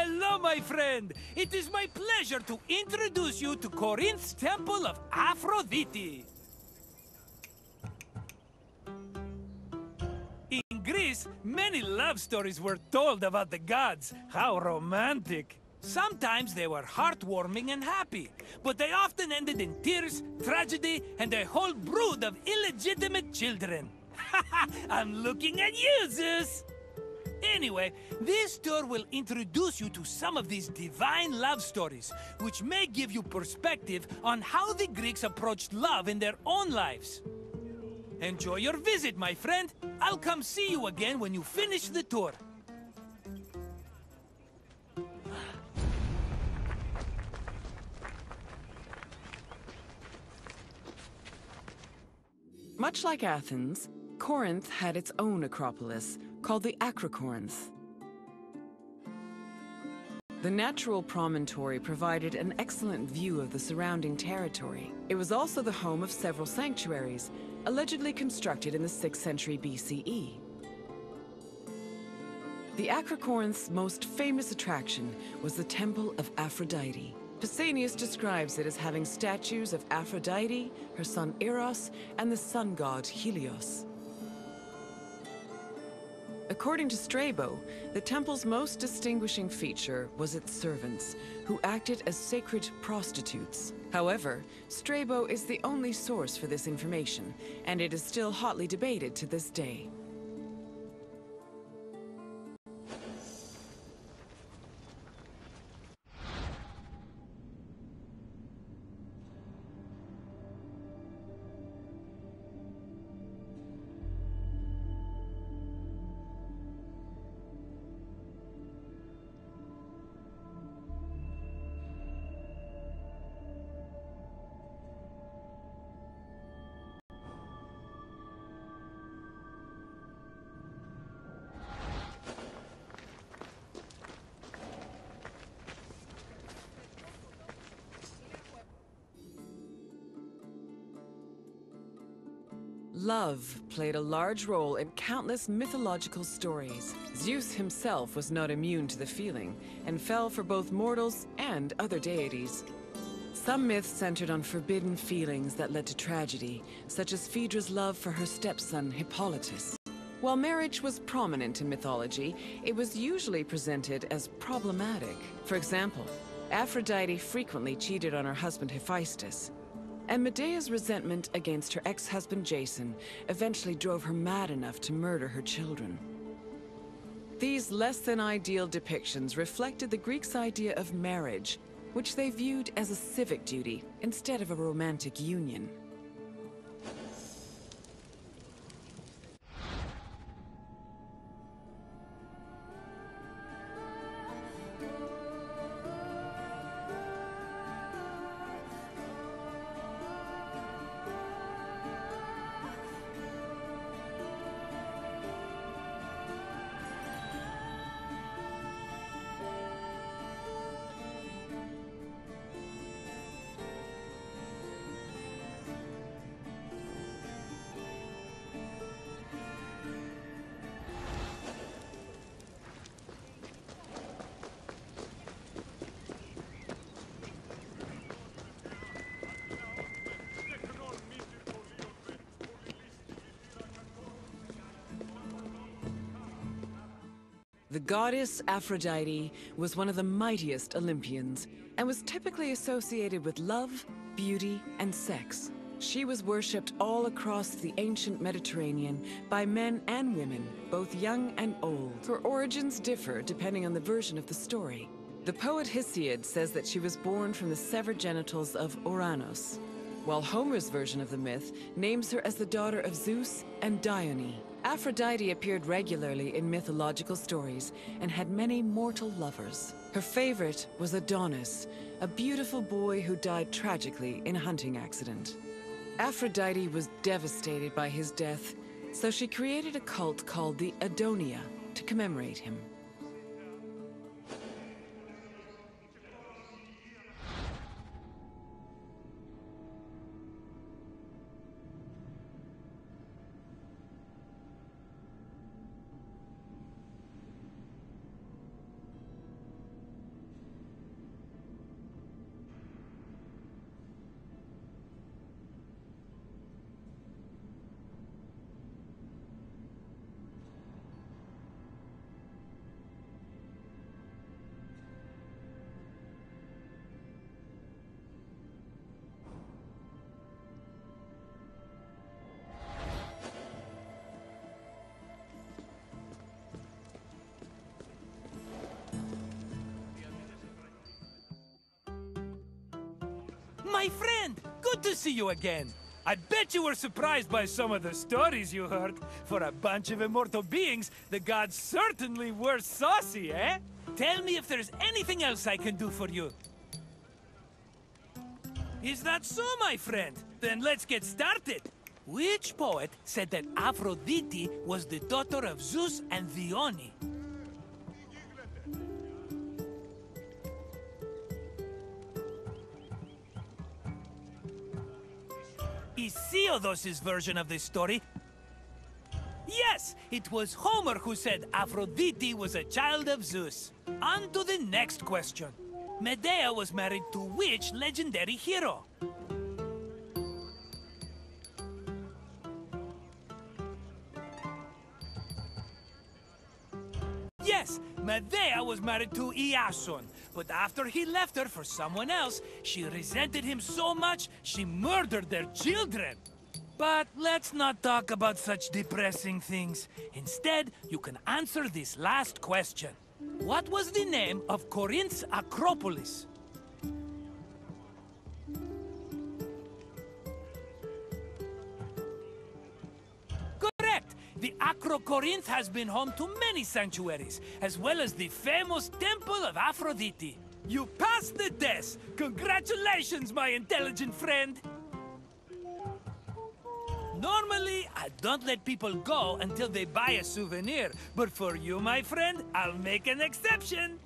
Hello, my friend. It is my pleasure to introduce you to Corinth's Temple of Aphrodite. In Greece, many love stories were told about the gods. How romantic. Sometimes they were heartwarming and happy, but they often ended in tears, tragedy, and a whole brood of illegitimate children. Ha ha! I'm looking at you, Zeus! Anyway, this tour will introduce you to some of these divine love stories, which may give you perspective on how the Greeks approached love in their own lives. Enjoy your visit, my friend. I'll come see you again when you finish the tour. Much like Athens, Corinth had its own acropolis, called the Acrocorinth. The natural promontory provided an excellent view of the surrounding territory. It was also the home of several sanctuaries, allegedly constructed in the 6th century BCE. The Acrocorinth's most famous attraction was the Temple of Aphrodite. Pausanias describes it as having statues of Aphrodite, her son Eros, and the sun god Helios. According to Strabo, the temple's most distinguishing feature was its servants, who acted as sacred prostitutes. However, Strabo is the only source for this information, and it is still hotly debated to this day. Love played a large role in countless mythological stories. Zeus himself was not immune to the feeling, and fell for both mortals and other deities. Some myths centered on forbidden feelings that led to tragedy, such as Phaedra's love for her stepson Hippolytus. While marriage was prominent in mythology, it was usually presented as problematic. For example, Aphrodite frequently cheated on her husband Hephaestus, and Medea's resentment against her ex-husband Jason eventually drove her mad enough to murder her children. These less-than-ideal depictions reflected the Greeks' idea of marriage, which they viewed as a civic duty instead of a romantic union. The goddess Aphrodite was one of the mightiest Olympians and was typically associated with love, beauty, and sex. She was worshipped all across the ancient Mediterranean by men and women, both young and old. Her origins differ depending on the version of the story. The poet Hesiod says that she was born from the severed genitals of Ouranos, while Homer's version of the myth names her as the daughter of Zeus and Dione. Aphrodite appeared regularly in mythological stories and had many mortal lovers. Her favorite was Adonis, a beautiful boy who died tragically in a hunting accident. Aphrodite was devastated by his death, so she created a cult called the Adonia to commemorate him. My friend, good to see you again. I bet you were surprised by some of the stories you heard. For a bunch of immortal beings, the gods certainly were saucy, eh? Tell me if there's anything else I can do for you. Is that so, my friend? Then let's get started. Which poet said that Aphrodite was the daughter of Zeus and Dione? Hesiod's version of this story. Yes, it was Homer who said Aphrodite was a child of Zeus. On to the next question. Medea was married to which legendary hero? Yes, Medea was married to Iason, but after he left her for someone else, she resented him so much she murdered their children. But let's not talk about such depressing things. Instead, you can answer this last question. What was the name of Corinth's Acropolis? The Acrocorinth has been home to many sanctuaries, as well as the famous Temple of Aphrodite. You passed the test! Congratulations, my intelligent friend! Normally, I don't let people go until they buy a souvenir. But for you, my friend, I'll make an exception.